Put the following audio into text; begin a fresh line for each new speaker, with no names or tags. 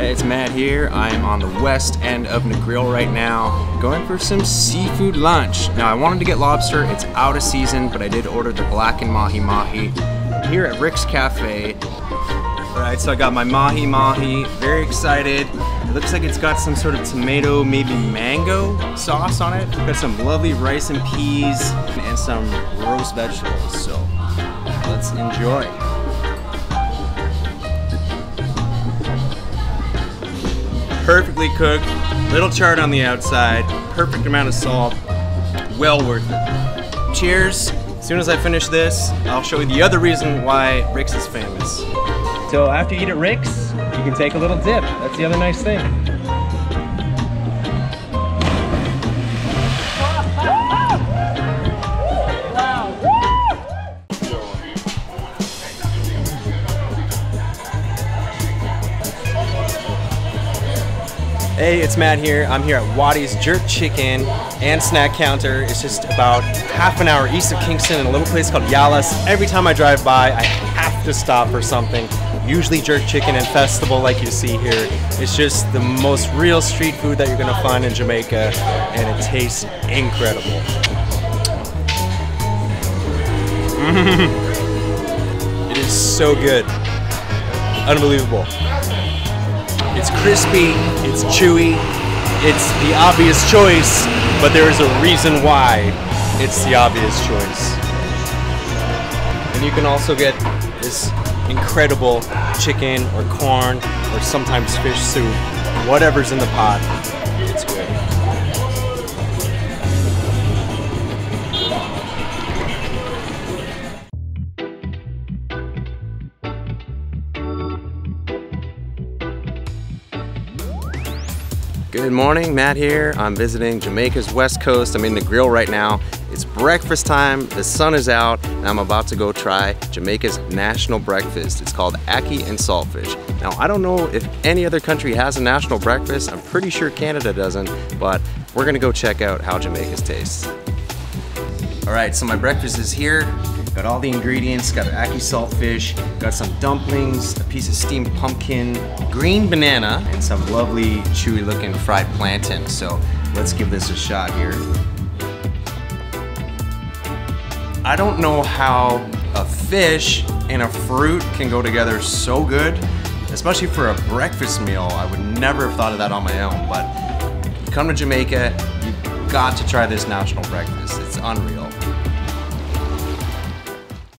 It's Matt here. I am on the west end of Negril right now, going for some seafood lunch. Now, I wanted to get lobster. It's out of season, but I did order the blackened mahi mahi here at Rick's Cafe. All right, so I got my mahi mahi. Very excited. It looks like it's got some sort of tomato, maybe mango sauce on it. Got some lovely rice and peas and some roast vegetables. So let's enjoy. Perfectly cooked, little charred on the outside, perfect amount of salt, well worth it. Cheers. As soon as I finish this, I'll show you the other reason why Rick's is famous. So after you eat at Rick's, you can take a little dip. That's the other nice thing. Hey, it's Matt here. I'm here at Watty's Jerk Chicken and Snack Counter. It's just about half an hour east of Kingston in a little place called Yallahs. Every time I drive by, I have to stop for something. Usually jerk chicken and festival like you see here. It's just the most real street food that you're gonna find in Jamaica and it tastes incredible. it is so good. Unbelievable. It's crispy, it's chewy, it's the obvious choice, but there is a reason why it's the obvious choice. And you can also get this incredible chicken or corn or sometimes fish soup, whatever's in the pot, Good morning, Matt here. I'm visiting Jamaica's west coast. I'm in Negril right now. It's breakfast time, the sun is out, and I'm about to go try Jamaica's national breakfast. It's called Ackee and Saltfish. Now, I don't know if any other country has a national breakfast. I'm pretty sure Canada doesn't, but we're gonna go check out how Jamaica's tastes. All right, so my breakfast is here. Got all the ingredients, got ackee saltfish, got some dumplings, a piece of steamed pumpkin, green banana, and some lovely chewy looking fried plantain. So let's give this a shot here. I don't know how a fish and a fruit can go together so good, especially for a breakfast meal. I would never have thought of that on my own, but you come to Jamaica, you've got to try this national breakfast. It's unreal.